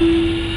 Thank